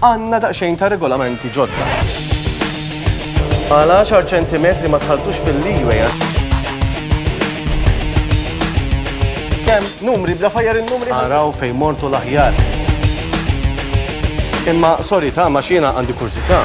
għanna daqxejn ta' regolamenti ġodda. Għala 10 ċentimetri ma tħaltux fil-liweja. Kem, numri, bla fajjar il-numri. Għaraw fej mortu l-aħjar. Imma, sorry ta' maċina għandi kurzita.